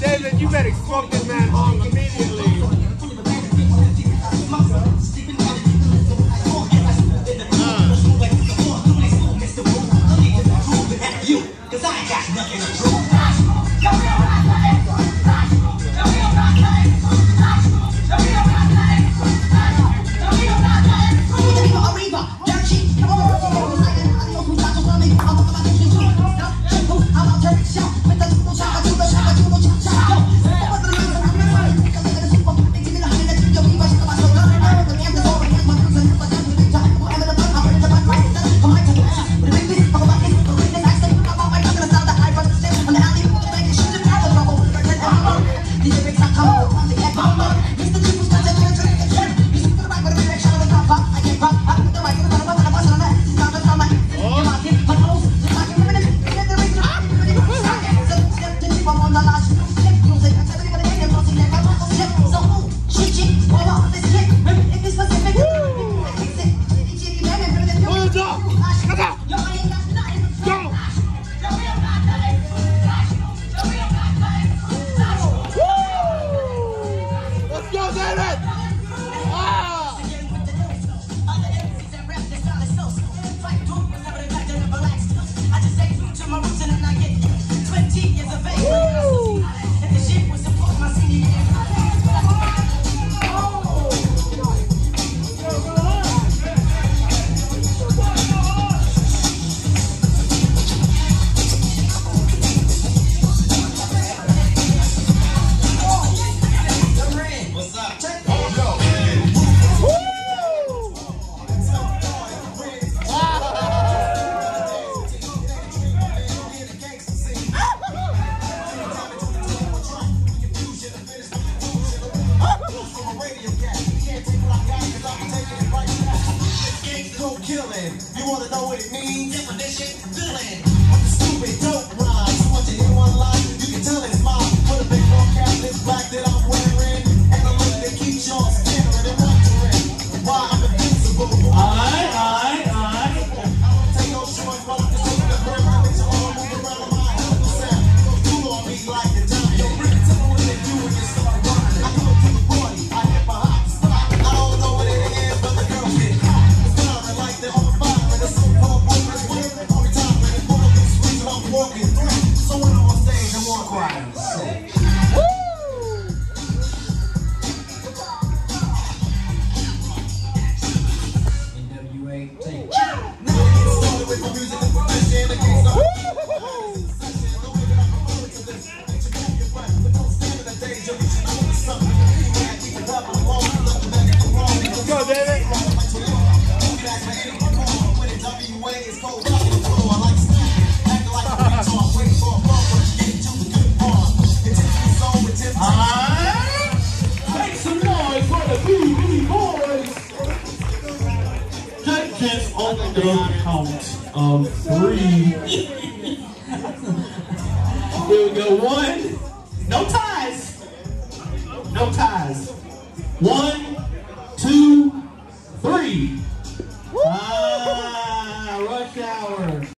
David, you better smoke this man immediately. Cause I got nothing to prove. You wanna know what it means? Definition, villain. The count of three. Here we go. One. No ties. No ties. One, two, three.